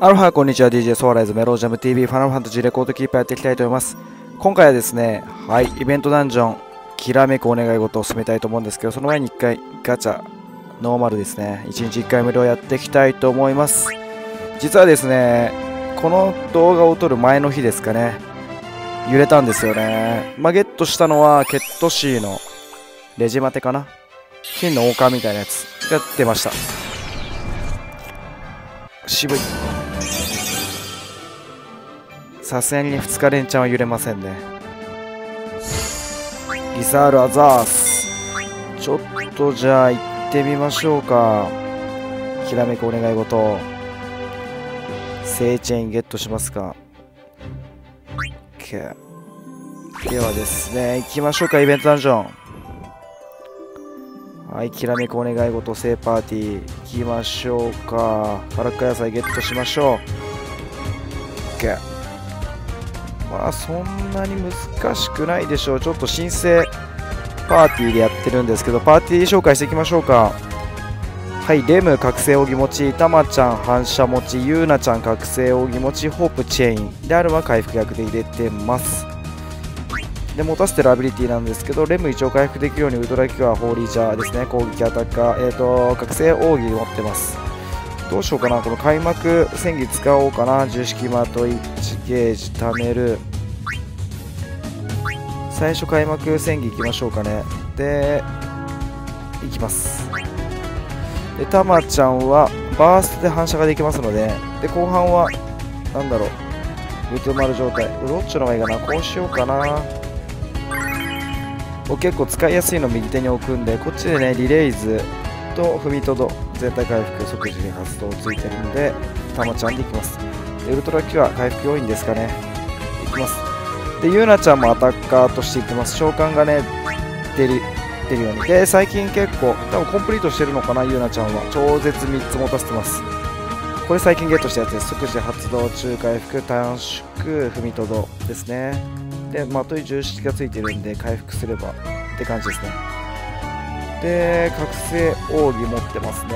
アロハこんにちは。DJ ソーライズメロージャム TV ファナルファンタジーレコードキーパーやっていきたいと思います。今回はですねはいイベントダンジョンきらめくお願い事を進めたいと思うんですけどその前に1回ガチャノーマルですね。1日1回無料やっていきたいと思います。実はですねこの動画を撮る前の日ですかね。揺れたんですよね。まあ、ゲットしたのはケットシーのレジマテかな？金の王冠みたいなやつが出ました。渋い。さすがに2日連チャンは揺れませんね。リサール・アザース。ちょっとじゃあ行ってみましょうか。きらめくお願い事。聖チェーンゲットしますか。OK ではですね行きましょうかイベントダンジョン。はいきらめくお願い事聖パーティー。行きましょうか。カラッカ野菜ゲットしましょう。OK まあそんなに難しくないでしょう。ちょっと申請パーティーでやってるんですけどパーティー紹介していきましょうか。はいレム覚醒扇持ちたまちゃん反射持ちゆうなちゃん覚醒扇。持ちホープチェインであるは回復薬で入れてます。で持たせてるアビリティなんですけどレム一応回復できるようにウドラキュアホーリージャーですね。攻撃アタッカー。えっ、ー、と覚醒奥義持ってます。どうしようかな。この開幕戦技使おうかな。重式まとい1ゲージ貯める。最初開幕戦技いきましょうかね。でいきます。でたまちゃんはバーストで反射ができますのでで後半はなんだろう。ウトマル状態。どっちの方がいいかな。こうしようかな。結構使いやすいの右手に置くんでこっちでねリレイズと踏みとど。全体回復即時に発動ついてるんでたまちゃんでいきます。ウルトラキュア回復要因ですかね。いきます。でゆうなちゃんもアタッカーとしていってます。召喚がね出る出るように。で最近結構多分コンプリートしてるのかなゆうなちゃんは。超絶3つ持たせてます。これ最近ゲットしたやつです。即時発動中回復短縮踏みとどですね。でまとい重式がついてるんで回復すればって感じですね。で覚醒奥義持ってますね。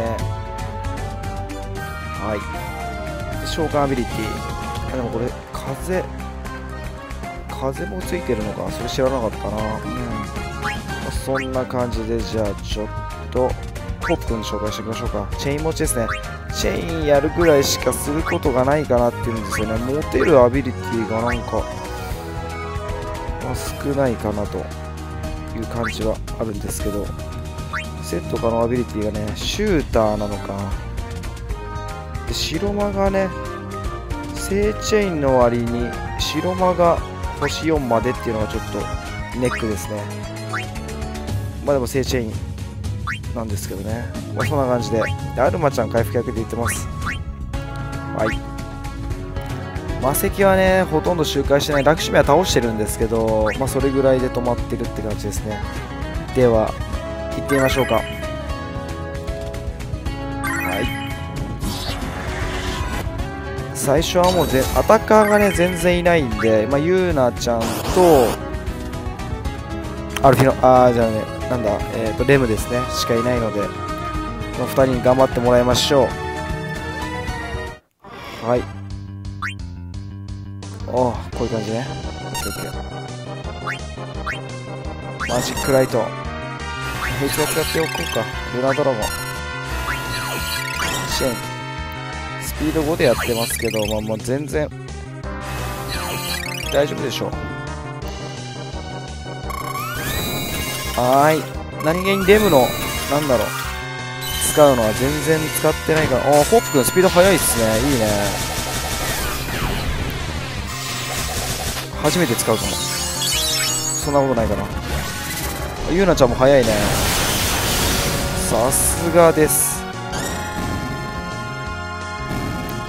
はい。召喚アビリティ。あでもこれ風風もついてるのか。それ知らなかったな。うん。まそんな感じでじゃあちょっとポップに紹介しておきましょうか。チェーン持ちですね。チェーンやるぐらいしかすることがないかなっていうんですよね。持てるアビリティがなんか、まあ、少ないかなという感じはあるんですけど。セット可能アビリティがねシューターなのか。で白間がね正チェインの割に白間が星4までっていうのがちょっとネックですね。まあでも正チェインなんですけどね。まあそんな感じで。でアルマちゃん回復役で言ってます。はい。魔石はねほとんど周回してない。ラクシュメは倒してるんですけどまあそれぐらいで止まってるって感じですね。では行ってみましょうか。最初はもうぜアタッカーがね全然いないんで、まあ、ゆうなちゃんとアルフィノあーじゃあねなんだ、えーと、レムですね。しかいないのでこの2人に頑張ってもらいましょう。はい。おこういう感じね。マジックライト。平気は使っておこうか。ルナドラゴンシェン。スピード5でやってますけど、まあ、もう全然。大丈夫でしょう。はーい。何気にレムのなんだろう。使うのは全然使ってないから。あホップ君スピード速いっすね。いいね。初めて使うかも。そんなことないかな。ゆうなちゃんも速いね。さすがです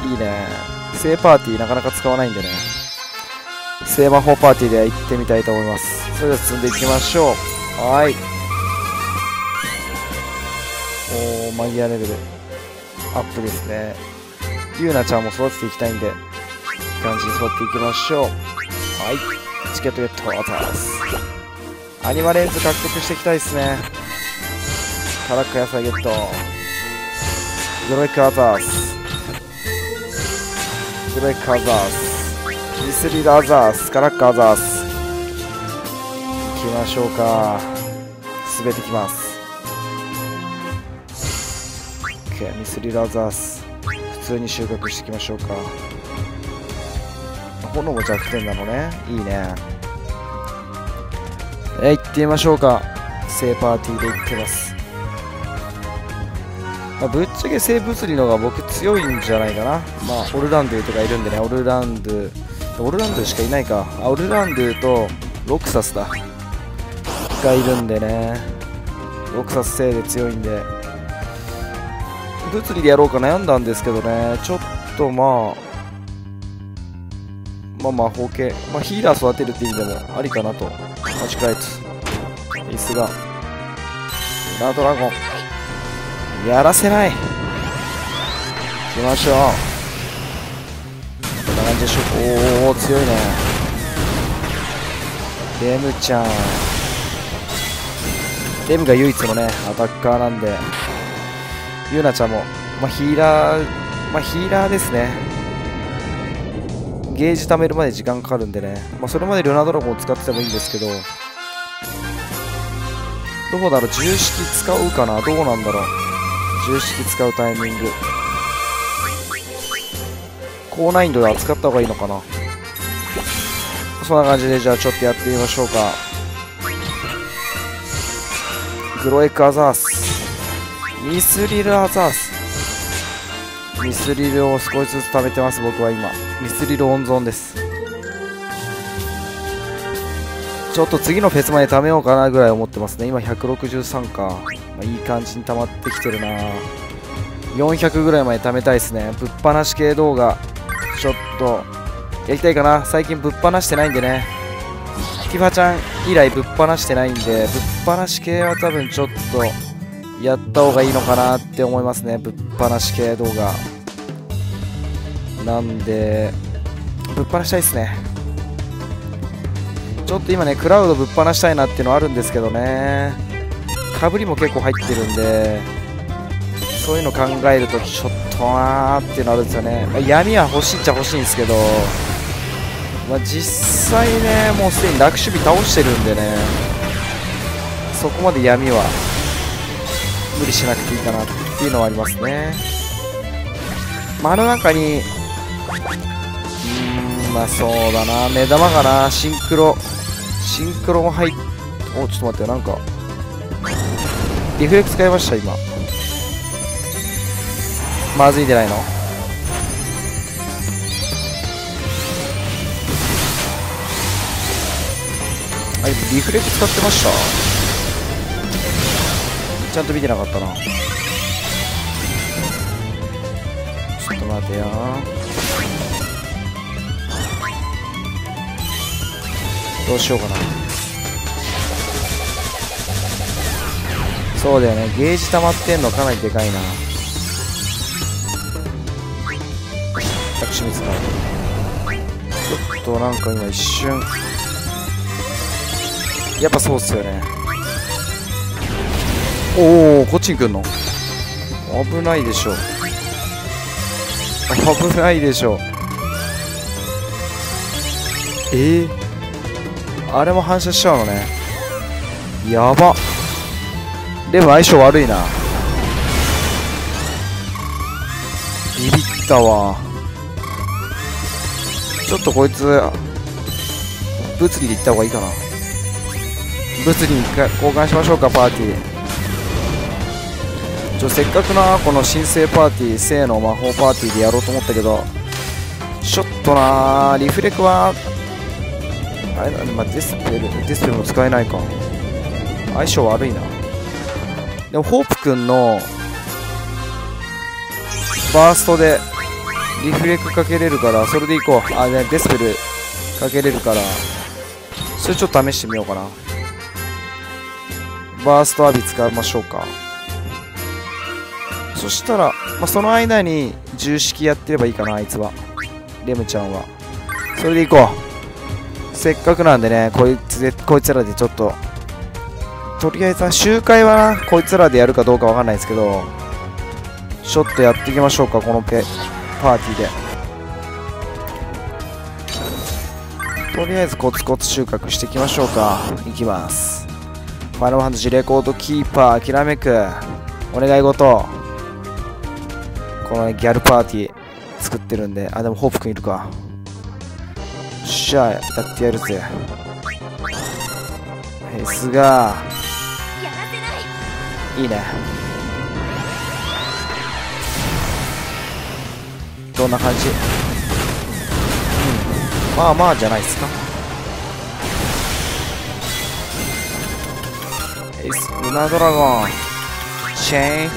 いいね。聖パーティーなかなか使わないんでね。聖魔法パーティーでは行ってみたいと思います。それでは進んでいきましょう。はい。おー、マギアレベルアップですね。ゆうなちゃんも育てていきたいんで、いい感じに育っていきましょう。はい。チケットゲット、アタース。アニマレンズ獲得していきたいですね。カラッカ野菜ゲット。ドロイクアタース。ブレイクアザースミスリードアザースカラックアザース行きましょうか。滑ってきます。OK ミスリードアザース普通に収穫していきましょうか。炎も弱点なのね。いいね。え行ってみましょうか。聖パーティーで行ってます。まあ、ぶっちゃけ生物理の方が僕強いんじゃないかな。まあ、オルランドゥとかいるんでね、オルランドゥ、オルランドゥしかいないか。あ、オルランドゥとロクサスだ。がいるんでね、ロクサスせいで強いんで、物理でやろうか悩んだんですけどね、ちょっとまあ、まあ魔法系、まあヒーラー育てるって意味でもありかなと。マジカイツ。椅子が。ラードラゴン。やらせない。行きましょう。こんな感じでしょ。おお強いね。レムちゃん。レムが唯一のねアタッカーなんで。ユーナちゃんも、まあ、ヒーラーまあヒーラーですね。ゲージ貯めるまで時間かかるんでね、まあ、それまでルナドラゴンを使っててもいいんですけど。どうだろう。重式使うかな。どうなんだろう。重式使うタイミング。高難易度で扱った方がいいのかな。そんな感じでじゃあちょっとやってみましょうか。グロエクアザース。ミスリルアザース。ミスリルを少しずつ食べてます僕は今。ミスリル温存です。ちょっと次のフェスまで貯めようかなぐらい思ってますね。今163か、まあ、いい感じに溜まってきてるな。400ぐらいまで貯めたいですね。ぶっ放し系動画ちょっとやりたいかな。最近ぶっ放してないんでね。ティファちゃん以来ぶっ放してないんでぶっ放し系は多分ちょっとやった方がいいのかなって思いますね。ぶっ放し系動画。なんでぶっ放したいですね。ちょっと今ねクラウドぶっ放したいなっていうのはあるんですけどね。かぶりも結構入ってるんでそういうの考えるとちょっとなーっていうのあるんですよね、まあ、闇は欲しいっちゃ欲しいんですけど、まあ、実際ねもうすでに楽守備倒してるんでねそこまで闇は無理しなくていいかなっていうのはありますね、まあ、あの中にまあそうだな。目玉かな。シンクロ。シンクロも入っおちょっと待って。なんかリフレクス使いました今。まずいんじゃないの？あリフレクス使ってました？ちゃんと見てなかったな。ちょっと待てよ。どうしようかな。そうだよね。ゲージ溜まってんのかなりでかいな。着手見つかるちょっとなんか今一瞬。やっぱそうっすよね。おおこっちに来んの？危ないでしょ。危ないでしょ。えー、あれも反射しちゃうのね。やば。でも相性悪いな。ビビったわ。ちょっとこいつ物理で行った方がいいかな。物理に交換しましょうかパーティー。ちょせっかくなこの新生パーティー生の魔法パーティーでやろうと思ったけどちょっとなリフレクはあれ、まあ、デスペルデスペルも使えないか。相性悪いな。でもホープくんのバーストでリフレクかけれるからそれでいこう。あねデスペルかけれるから。それちょっと試してみようかな。バーストアビ使いましょうか。そしたら、まあ、その間に重式やってればいいかなあいつは。レムちゃんは。それでいこう。せっかくなんでねこいつでこいつらでちょっととりあえず集会はなこいつらでやるかどうかわかんないですけどちょっとやっていきましょうかこのペパーティーで。とりあえずコツコツ収穫していきましょうか。いきます。ファイナルファンタジレコードキーパーきらめく。お願い事。この、ね、ギャルパーティー作ってるんで。あでもホープくんいるか。しゃやってやるぜ。ヘスがいいね。どんな感じ？うん。まあまあじゃないですか。エスルナドラゴン。チェーン。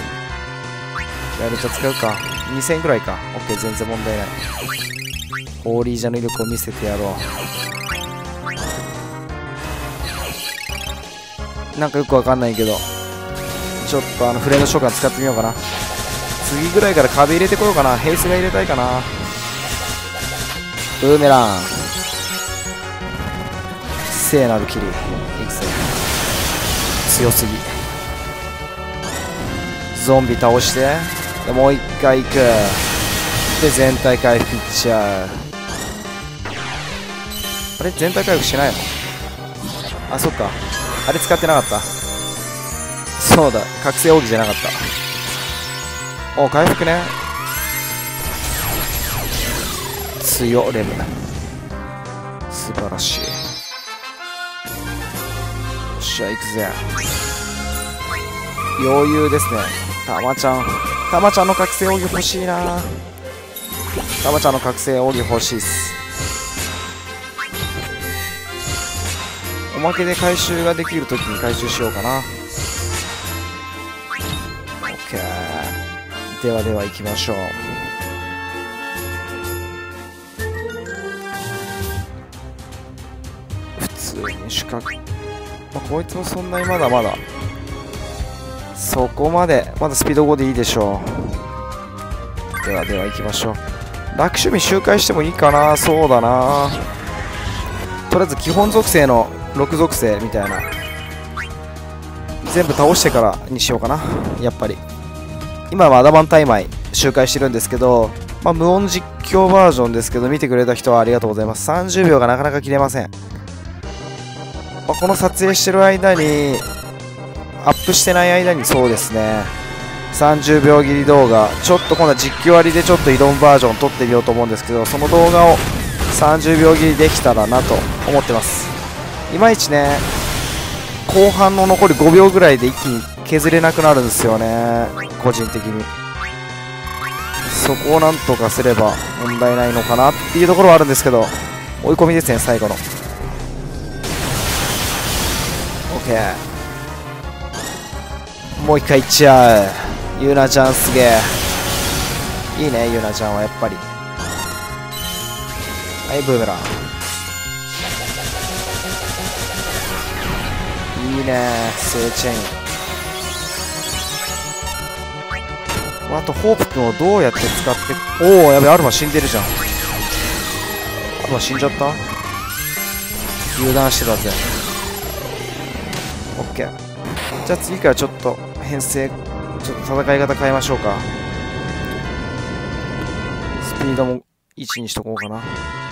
やると使うか。2000円くらいか。OK 全然問題ない。ホーリージャの威力を見せてやろう。なんかよくわかんないけどちょっとあのフレンド召喚使ってみようかな。次ぐらいから壁入れてこようかな。ヘイスが入れたいかな。ブーメラン。聖なるキリ。いくぜ強すぎ。ゾンビ倒して。もう一回行く。で全体回復いっちゃう。あれ？全体回復しないの？あそっか。あれ使ってなかった。そうだ。覚醒奥義じゃなかった。お回復ね。強レム素晴らしい。よっしゃ行くぜ。余裕ですね。たまちゃん。たまちゃんの覚醒奥義欲しいな。たまちゃんの覚醒奥義欲しいっす。おまけで回収ができるときに回収しようかな。OK ではでは行きましょう。普通に四角、まあ、こいつもそんなにまだまだ。そこまで。まだスピード5でいいでしょう。ではでは行きましょう。楽趣味周回してもいいかな。そうだな。とりあえず基本属性の6属性みたいな。全部倒してからにしようかな。やっぱり。今はアダマンタイマイ周回してるんですけど、まあ、無音実況バージョンですけど見てくれた人はありがとうございます。30秒がなかなか切れません、まあ、この撮影してる間にアップしてない間にそうですね。30秒切り動画。ちょっと今度は実況ありでちょっと挑むバージョン撮ってみようと思うんですけどその動画を30秒切りできたらなと思ってます。いまいちね後半の残り5秒ぐらいで一気に削れなくなるんですよね個人的に。そこをなんとかすれば問題ないのかなっていうところはあるんですけど追い込みですね最後の。OK もう一回いっちゃう。ゆなちゃんすげえ。いいねゆなちゃんはやっぱり。はいブーメラン。いいね聖チェインあとホープ君をどうやって使って？おおやべアルマ死んでるじゃん。アルマ死んじゃった？油断してたぜ。オッケー。じゃあ次からちょっと編成ちょっと戦い方変えましょうか。スピードも1にしとこうかな。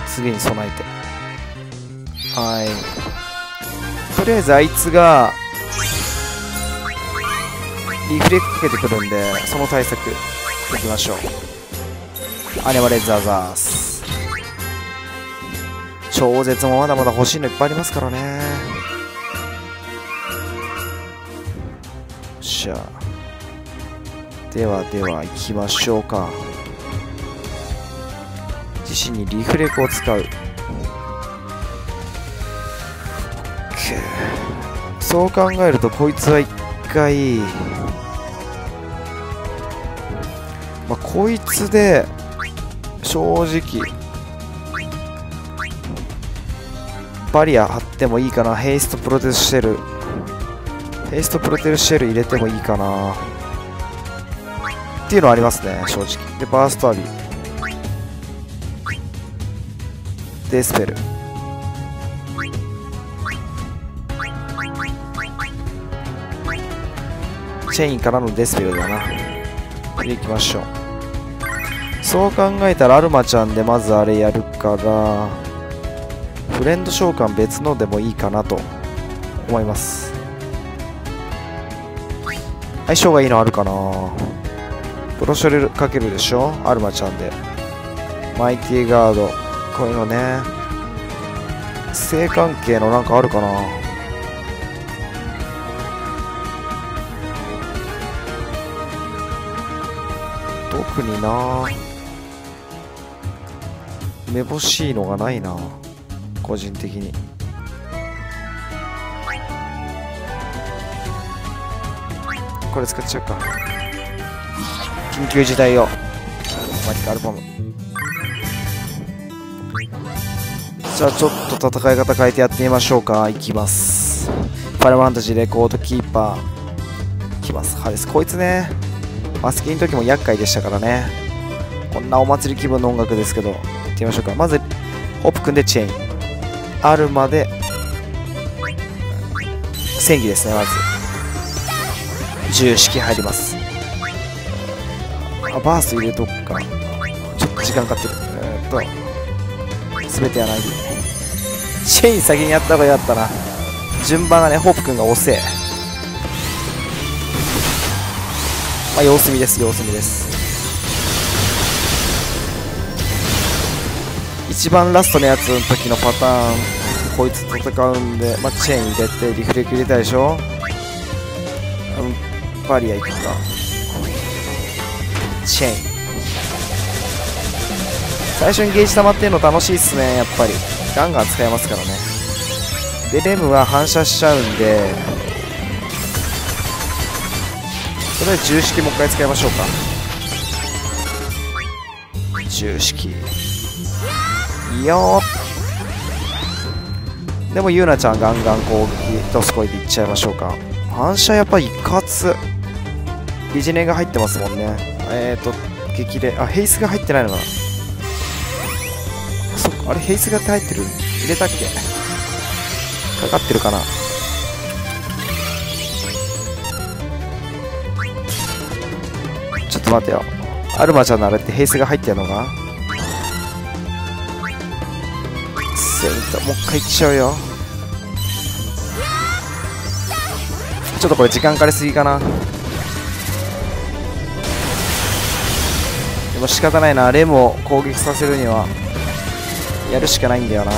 次に備えて。はい。とりあえずあいつがリフレクかけてくるんでその対策いきましょう。アネマレッザーザース。超絶もまだまだ欲しいのいっぱいありますからね。よっしゃ。ではでは行きましょうか。自身にリフレクを使う。そう考えるとこいつは一回まあこいつで正直バリア張ってもいいかなヘイストプロテスしてるヘイストプロテルシェル入れてもいいかな。っていうのはありますね正直。でバーストアビデスペル。チェインからのデスペルだな。でいきましょう。そう考えたらアルマちゃんでまずあれやるからフレンド召喚別のでもいいかなと。思います。相性がいいのあるかな？プロショルかけるでしょ？アルマちゃんで。マイティーガード。こういうのね。性関係のなんかあるかな？特にな。めぼしいのがないな個人的に。これ使っちゃうか。緊急事態を。マジカアルバム。じゃあちょっと戦い方変えてやってみましょうか。いきます。ファイナルファンタジーレコードキーパー。いきます。ハリスこいつね。マスキーの時も厄介でしたからね。こんなお祭り気分の音楽ですけど行ってみましょうか。まずホップ組んでチェーン。アルマで戦技ですねまず。重式入ります。あバース入れとくか。ちょっと時間かかってる。えー、っと全て柳チェイン先にやった方がよかったな。順番がねホープ君が遅えまあ様子見です様子見です。一番ラストのやつの時のパターンこいつ戦うんで、まあ、チェーン入れてリフレク入れたでしょ？うんバリアいくかチェーン。最初にゲージ溜まってるの楽しいっすねやっぱり。ガンガン使えますからね。でレムは反射しちゃうんでそれで重式もう一回使いましょうか。重式。いよでもゆうなちゃんガンガン攻撃ドスコイでいっちゃいましょうか。反射やっぱ一括ビジネが入ってますもんね。えっ、ー、と激励。あヘイスが入ってないのかな。そっかあれヘイスが入ってる。入れたっけ。かかってるかな。と待てよ。アルマちゃんのあれってヘイスが入ってるのか？セイントもう一回いっちゃうよ。ちょっとこれ時間かかりすぎかな。でも仕方ないな。レムを攻撃させるには。やるしかないんだよな、ま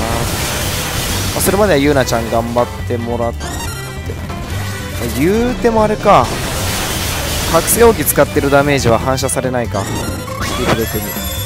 あ、それまではゆうなちゃん頑張ってもらって。言うてもあれか。覚醒容器使ってるダメージは反射されないか。リフレクに。